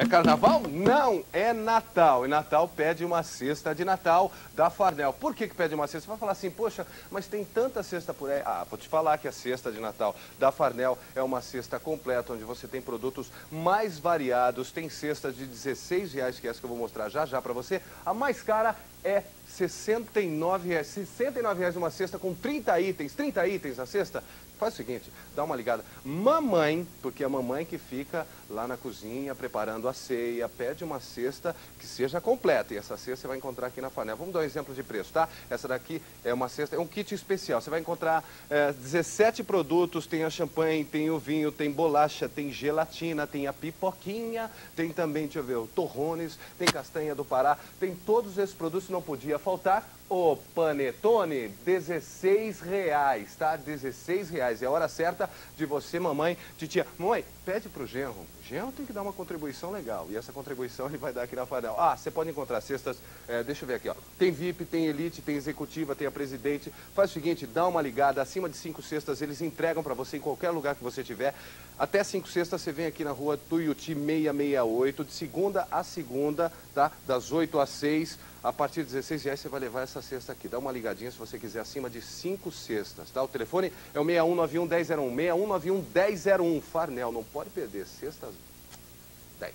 É carnaval? Não, é Natal. E Natal pede uma cesta de Natal da Farnel. Por que, que pede uma cesta? Vai falar assim, poxa, mas tem tanta cesta por aí. Ah, vou te falar que a cesta de Natal da Farnel é uma cesta completa, onde você tem produtos mais variados. Tem cesta de 16 reais, que é essa que eu vou mostrar já já para você. A mais cara é 69 reais. 69 reais uma cesta com 30 itens. 30 itens na cesta? Faz o seguinte, dá uma ligada. Mamãe, porque é a mamãe que fica lá na cozinha preparando a ceia, pede uma cesta que seja completa. E essa cesta você vai encontrar aqui na Fanel. Vamos dar um exemplo de preço, tá? Essa daqui é uma cesta, é um kit especial. Você vai encontrar é, 17 produtos, tem a champanhe, tem o vinho, tem bolacha, tem gelatina, tem a pipoquinha, tem também, deixa eu ver, o torrones, tem castanha do Pará, tem todos esses produtos, não podia faltar o panetone, 16 reais, tá? 16 reais. É a hora certa de você, mamãe, titia. Mãe, pede pro genro. Genro tem que dar uma contribuição legal. E essa contribuição ele vai dar aqui na Fadel. Ah, você pode encontrar cestas, é, deixa eu ver aqui, ó. Tem VIP, tem Elite, tem Executiva, tem a Presidente. Faz o seguinte, dá uma ligada. Acima de cinco cestas, eles entregam para você em qualquer lugar que você tiver. Até cinco cestas, você vem aqui na rua Tuiuti 668, de segunda a segunda, tá? Das 8 às 6. A partir de 16 reais você vai levar essa cesta aqui. Dá uma ligadinha se você quiser, acima de 5 cestas, tá? O telefone é o 6191 1001, 6191 1001. Farnel, não pode perder, cestas 10.